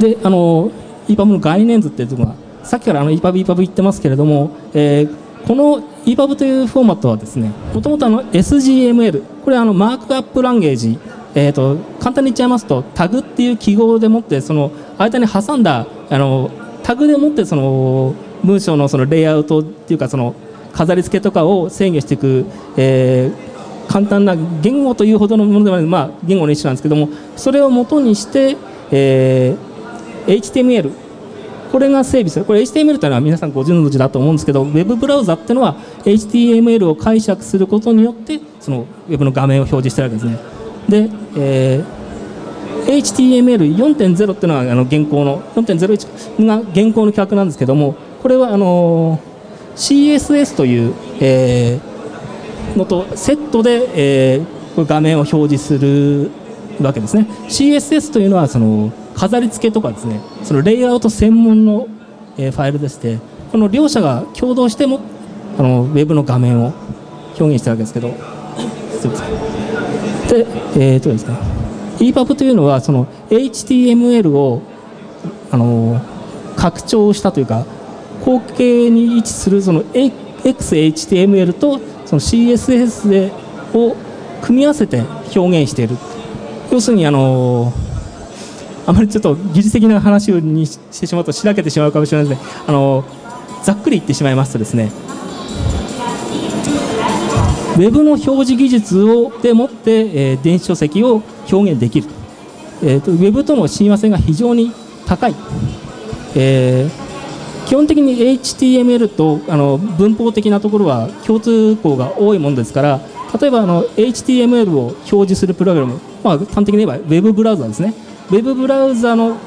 であの EPUB の概念図っていうのがさっきからあの EPUB、EPUB 言ってますけれども、えー、この EPUB というフォーマットはですねもともと SGML これはあのマークアップランゲージ、えーと、簡単に言っちゃいますとタグっていう記号でもってその間に挟んだあのタグでもってその文章のそのレイアウトっていうかその飾り付けとかを制御していく、えー、簡単な言語というほどのものではない、まあ、言語の一種なんですけどもそれをもとにして、えー、HTML これが整備する。これ HTML というのは皆さんご存知だと思うんですけど Web ブラウザっていうのは HTML を解釈することによってその Web の画面を表示してるわけですね。で、えー、HTML4.0 っていうのはあの現行の4.01が現行の規格なんですけどもこれはあの CSS という、えー、のとセットで、えー、画面を表示するわけですね。CSS というのはその飾り付けとかですねそのレイアウト専門の、え、ファイルでしてこの両者が共同してもあのウェブの画面を表現してるわけですけどでえー、とですね EPUB というのはその HTML をあの拡張したというか後継に位置するその XHTML とその CSS でを組み合わせて表現している。要するにあのあまりちょっと技術的な話にしてしまうとしらけてしまうかもしれないのであのざっくり言ってしまいますとですねウェブの表示技術をでもって、えー、電子書籍を表現できる、えーと、ウェブとの親和性が非常に高い、えー基本的に HTML とあの文法的なところは共通項が多いものですから例えばあの HTML を表示するプログラム、まあ、端的に言えば Web ブラウザですね。Web ブラウザの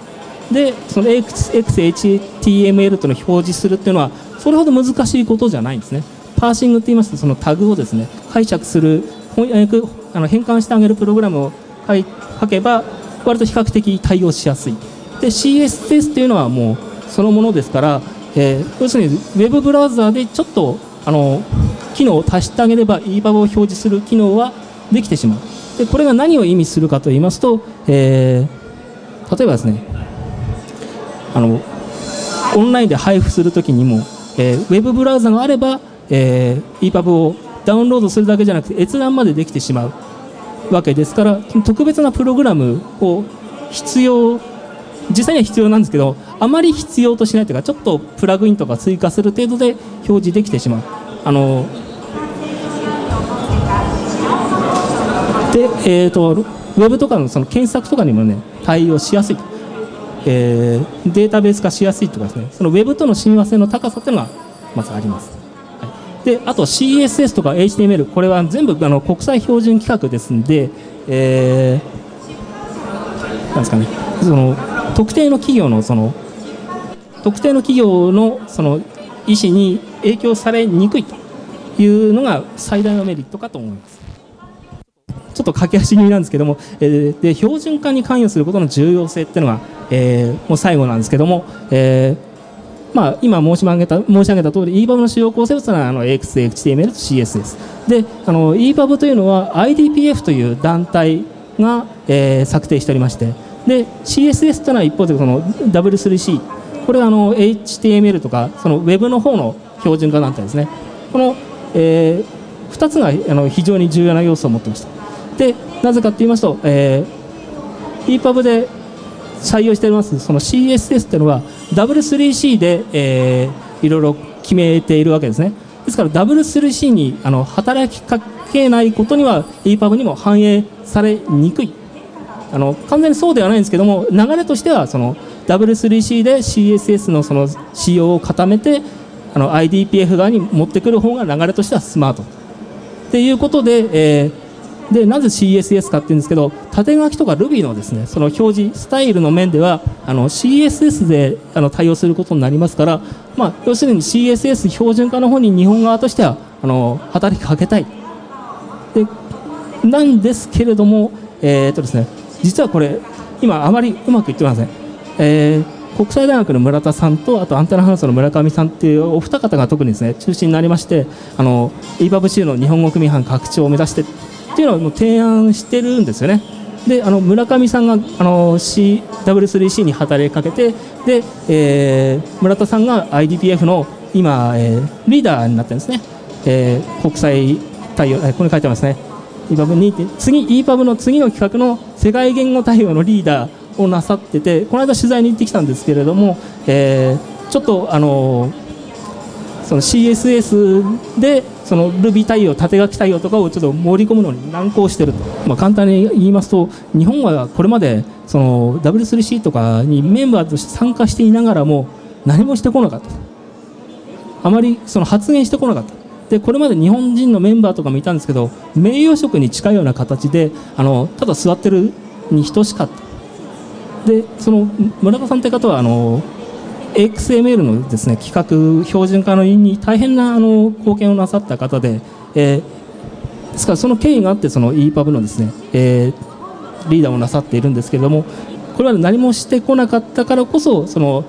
でその XHTML との表示するっていうのはそれほど難しいことじゃないんですね。パーシングって言いますとそのタグをですね解釈する翻訳あの変換してあげるプログラムを書けば割と比較的対応しやすい。で CSS っていうのはもうそのものですから、えー、要するにウェブブラウザーでちょっとあの機能を足してあげれば EPUB を表示する機能はできてしまう。でこれが何を意味するかと言いますと、えー、例えばですねあのオンラインで配布するときにも、えー、ウェブブラウザがあれば、えー、EPUB をダウンロードするだけじゃなくて閲覧までできてしまうわけですから特別なプログラムを必要実際には必要なんですけどあまり必要としないというかちょっとプラグインとか追加する程度で表示できてしまう。あので、えーと、ウェブとかのその検索とかにもね対応しやすい、えー、データベース化しやすいとかですね。そのウェブとの親和性の高さというのはまずあります、はい、であと CSS とか HTML これは全部あの国際標準規格ですんで、えー、なんですかね。その特定の企業のその特定の企業のその意思に影響されにくいというのが最大のメリットかと思います。ちょっと駆け足気味なんですけども、えー、で標準化に関与することの重要性っていうのが、えー、もう最後なんですけども、えーまあ、今申し上げた申し上げた通り EPUB の主要構成物はあの AX、HTML と CSS であの EPUB というのは IDPF という団体が、えー、策定しておりましてで CSS というのは一方でその W3C これはあの HTML とかその Web の方の標準化団体ですね。この、えー、2つがあの非常に重要な要素を持ってました。でなぜかと言いますと、えー、EPUB で採用していますその CSS というのは W3C で、えー、いろいろ決めているわけですね。ですから W3C にあの働きかけないことには EPUB にも反映されにくい。あの完全にそうではないんですけども流れとしてはその W3C で CSS のその仕様を固めてあの IDPF 側に持ってくる方が流れとしてはスマート。っていうことで、えー、でなぜ CSS かっていうんですけど縦書きとか Ruby のですねその表示スタイルの面ではあの CSS であの対応することになりますから、まあ、要するに CSS 標準化の方に日本側としてはあの働きかけたい。でなんですけれども、えーとですね、実はこれ今あまりうまくいってません、えー、国際大学の村田さんとあとアンテナハウスの村上さんっていうお二方が特にですね中心になりましてあの EPUB の日本語組版拡張を目指してっていうのをもう提案してるんですよね。であの村上さんがあの CW3C に働きかけてで、えー、村田さんが IDPF の今、えー、リーダーになってるんですね、えー、国際対応、えー、ここに書いてますね。EPUB 次 EPUB の次の企画の世界言語対応のリーダーをなさっててこの間取材に行ってきたんですけれども、えー、ちょっとあのその CSS でその Ruby 対応縦書き対応とかをちょっと盛り込むのに難航してると、まあ、簡単に言いますと日本はこれまでその W3C とかにメンバーとして参加していながらも何もしてこなかったあまりその発言してこなかった。でこれまで日本人のメンバーとかもいたんですけど名誉職に近いような形であのただ座ってるに等しかった。でその村田さんという方はあの XML のですね企画標準化のに大変なあの貢献をなさった方で、えー、ですからその経緯があってその EPUB のですね、えー、リーダーをなさっているんですけれどもこれは何もしてこなかったからこそその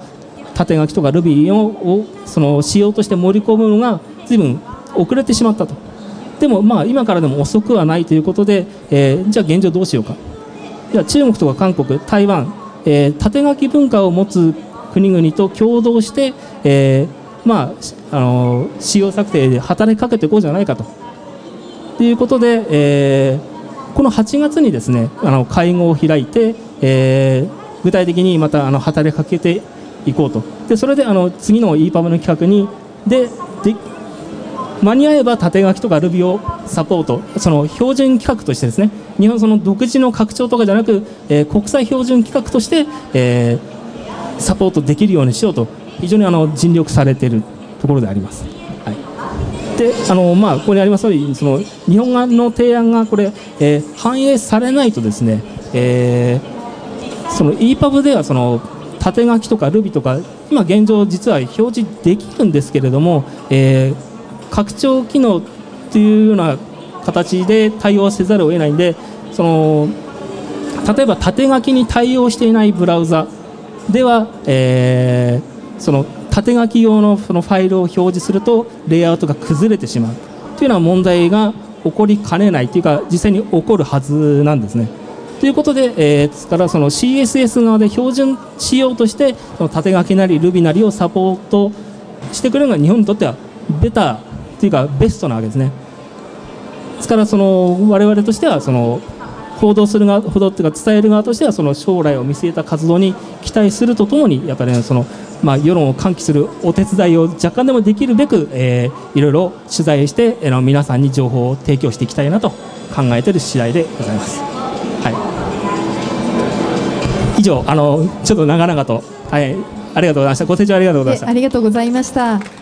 縦書きとか Ruby ををその仕様として盛り込むのが随分遅れてしまったと。でもまあ今からでも遅くはないということで、えー、じゃあ現状どうしようか。じゃあ中国とか韓国台湾、えー、縦書き文化を持つ国々と共同して、えー、まあ、あの仕様策定で働きかけていこうじゃないかと。ということで、えー、この8月にですねあの会合を開いて、えー、具体的にまたあの働きかけていこうと。でそれであの次の EPUB の企画にでで間に合えば縦書きとか Ruby をサポート。その標準規格としてですね。日本その独自の拡張とかじゃなく、えー、国際標準規格として、えー、サポートできるようにしようと非常にあの尽力されているところであります。はい、であのまあ、ここにありますようにその日本側の提案がこれ、えー、反映されないとですね、えー、その EPUB ではその縦書きとか Ruby とか今現状実は表示できるんですけれども、えー、拡張機能というような形で対応せざるを得ないんでその例えば縦書きに対応していないブラウザでは、えー、その縦書き用のそのファイルを表示するとレイアウトが崩れてしまうというような問題が起こりかねないというか実際に起こるはずなんですね。ということで、えー、ですからその CSS 側で標準仕様としてその縦書きなり Ruby なりをサポートしてくれるのが日本にとってはベターというかベストなわけですね。ですからその我々としてはその報道する側ほどっていうか伝える側としてはその将来を見据えた活動に期待するとともにやっぱり、ね、そのまあ、世論を喚起するお手伝いを若干でもできるべく、えー、いろいろ取材して、えー、皆さんに情報を提供していきたいなと考えている次第でございます。はい、以上あのちょっと長々と、はい、ありがとうございました。ご清聴ありがとうございました。ありがとうございました。